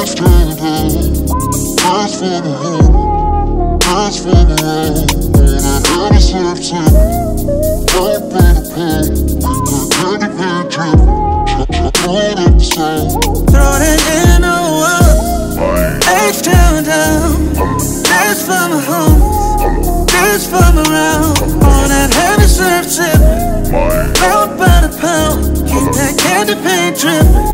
Dance to the dance for the home, dance for the road. On a heavy slip tip, right by the. With the candy paint drip, hold up the sound. Throw that in the wall. H-Town down. Dance for my homies. Dance for my round. On that heavy surf tip. Round by the pound. Keep that candy paint dripping.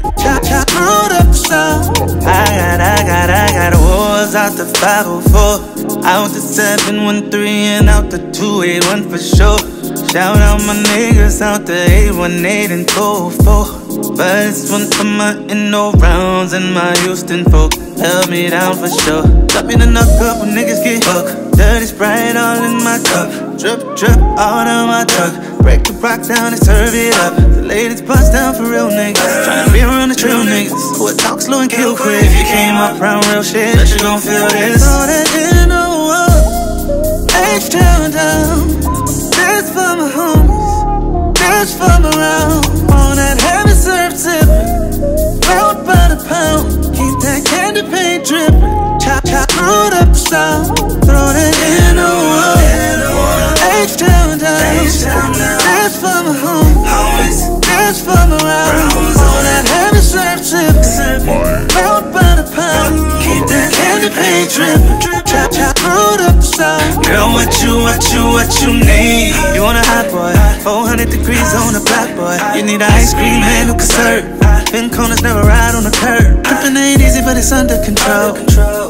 Oh out the 504. Out the 713 and out the 281 for sure. Shout out my niggas out the 818 and 204. But this one for my Indo rounds and my Houston folk. Held me down for sure. Got me the when niggas get hooked. Dirty Sprite all in my cup. Drip, drip all down my truck. Break the rock down and serve it up. The ladies bust down for real niggas. Tryna be around the trill niggas. Who would talk slow and kill quick. If you came up around real shit, you gon' feel this. Homies. Dance for my round. On that heavy surf tipping. Round by the pound. Keep that candy paint dripping. Chop, chop, screwed up the sound. Throw that in the world. H-Town down. Dance for my homies. Dance for my round. On that heavy surf tipping. Round by the pound. Keep that candy paint dripping. Chop, chop, screwed up the sound. Girl, what you, what you, what you need? You want a hot boy? 400 degrees on the black boy. You need an ice cream man who can serve. Been corners, never ride on the curb. Tripping ain't easy, but it's under control.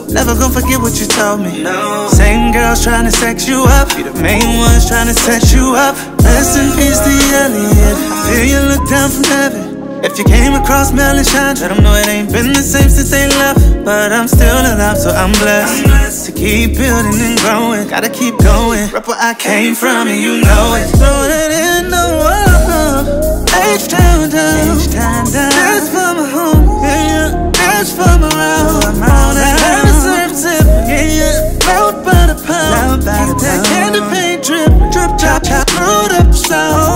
Never gonna forget what you told me. Same girls trying to sex you up. Be the main ones trying to set you up. Rest in peace to Elliot. Feel you look down from heaven. If you came across Mel and Shine, let them know it ain't been the same since they left. But I'm still alive, so I'm blessed to keep building and growing. Gotta keep going. Rep where I came from, and you know it. Throw it in the world. H-Town down. That's for my homies. Yeah, yeah. That's for my round. On that heavy surf tip. Yeah, yeah. Round by the pound. Keep that candy paint drip. Drip, chop, chop. Screwed up the sound.